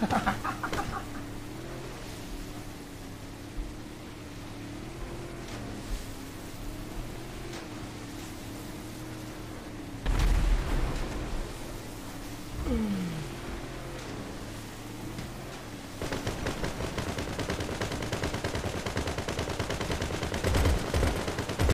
哈哈哈